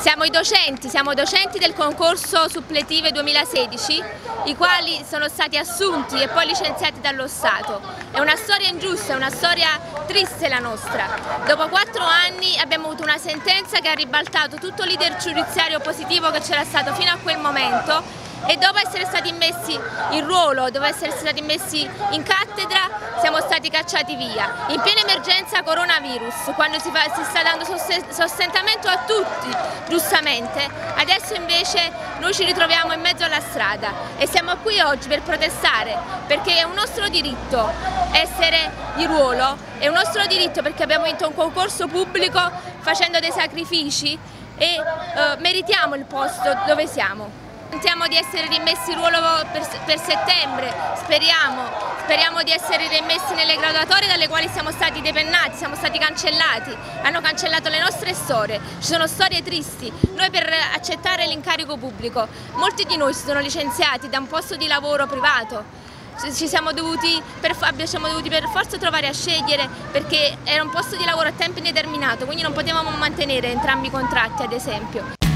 Siamo i docenti, siamo docenti del concorso suppletive 2016, i quali sono stati assunti e poi licenziati dallo Stato. È una storia ingiusta, è una storia triste la nostra. Dopo quattro anni abbiamo avuto una sentenza che ha ribaltato tutto l'iter giudiziario positivo che c'era stato fino a quel momento e dopo essere stati messi in ruolo, dopo essere stati messi in cattedra, siamo stati cacciati via. In piena emergenza coronavirus, quando si, fa, si sta dando sostentamento a tutti, giustamente, adesso invece noi ci ritroviamo in mezzo alla strada e siamo qui oggi per protestare, perché è un nostro diritto essere in ruolo, è un nostro diritto perché abbiamo vinto un concorso pubblico facendo dei sacrifici e eh, meritiamo il posto dove siamo. Sentiamo di essere rimessi in ruolo per, per, settembre, speriamo, speriamo di essere rimessi nelle graduatorie dalle quali siamo stati depennati, siamo stati cancellati, hanno cancellato le nostre storie, ci sono storie tristi, noi per accettare l'incarico pubblico, molti di noi si sono licenziati da un posto di lavoro privato, ci siamo dovuti, per, siamo dovuti per forza trovare a scegliere perché era un posto di lavoro a tempo indeterminato, quindi non potevamo mantenere entrambi i contratti ad esempio.